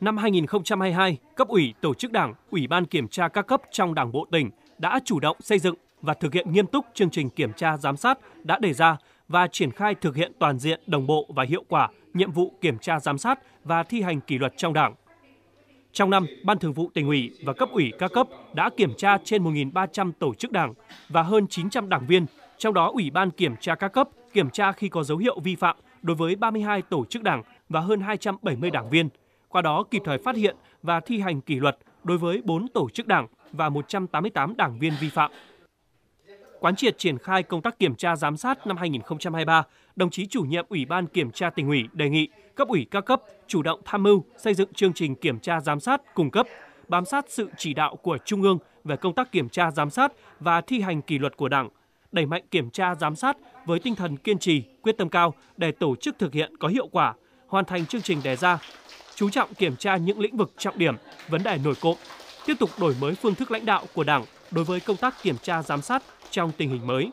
Năm 2022, cấp ủy, tổ chức đảng, ủy ban kiểm tra các cấp trong Đảng bộ tỉnh đã chủ động xây dựng và thực hiện nghiêm túc chương trình kiểm tra giám sát đã đề ra và triển khai thực hiện toàn diện, đồng bộ và hiệu quả nhiệm vụ kiểm tra giám sát và thi hành kỷ luật trong Đảng. Trong năm, Ban Thường vụ tỉnh ủy và cấp ủy các cấp đã kiểm tra trên 1.300 tổ chức đảng và hơn 900 đảng viên, trong đó Ủy ban kiểm tra các cấp kiểm tra khi có dấu hiệu vi phạm đối với 32 tổ chức đảng và hơn 270 đảng viên, qua đó kịp thời phát hiện và thi hành kỷ luật đối với 4 tổ chức đảng và 188 đảng viên vi phạm. Quán triệt triển khai công tác kiểm tra giám sát năm 2023, đồng chí chủ nhiệm Ủy ban Kiểm tra tỉnh ủy đề nghị cấp ủy các cấp chủ động tham mưu xây dựng chương trình kiểm tra giám sát cung cấp, bám sát sự chỉ đạo của Trung ương về công tác kiểm tra giám sát và thi hành kỷ luật của Đảng, đẩy mạnh kiểm tra giám sát với tinh thần kiên trì, quyết tâm cao để tổ chức thực hiện có hiệu quả, hoàn thành chương trình đề ra, chú trọng kiểm tra những lĩnh vực trọng điểm, vấn đề nổi cộm, tiếp tục đổi mới phương thức lãnh đạo của Đảng đối với công tác kiểm tra giám sát trong tình hình mới.